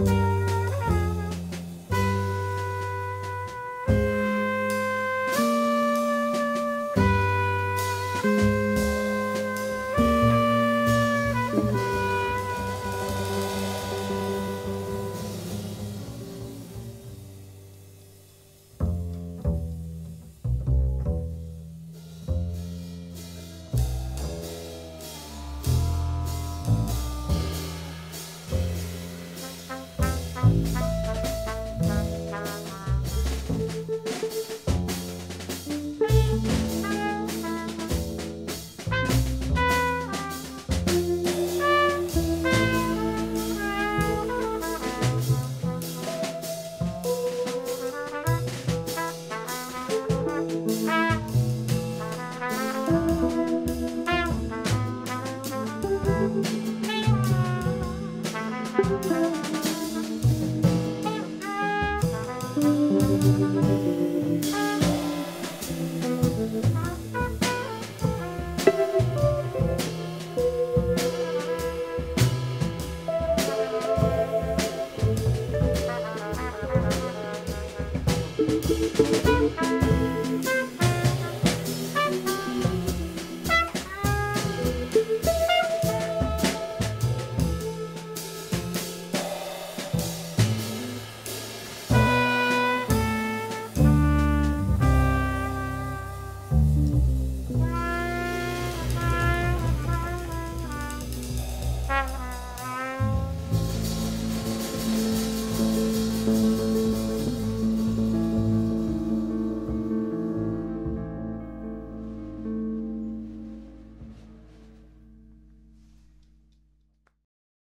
Bye. Música